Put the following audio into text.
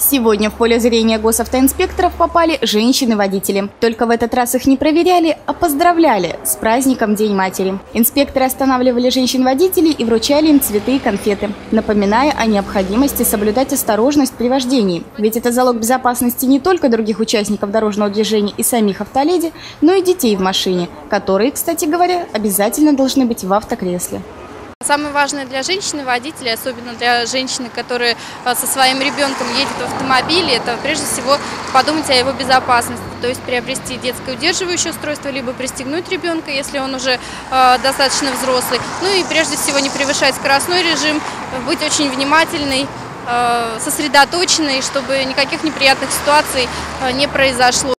Сегодня в поле зрения госавтоинспекторов попали женщины-водители. Только в этот раз их не проверяли, а поздравляли с праздником День матери. Инспекторы останавливали женщин-водителей и вручали им цветы и конфеты, напоминая о необходимости соблюдать осторожность при вождении. Ведь это залог безопасности не только других участников дорожного движения и самих автоледи, но и детей в машине, которые, кстати говоря, обязательно должны быть в автокресле. Самое важное для женщины-водителя, особенно для женщины, которая э, со своим ребенком едет в автомобиле, это прежде всего подумать о его безопасности. То есть приобрести детское удерживающее устройство, либо пристегнуть ребенка, если он уже э, достаточно взрослый. Ну и прежде всего не превышать скоростной режим, быть очень внимательной, э, сосредоточенной, чтобы никаких неприятных ситуаций э, не произошло.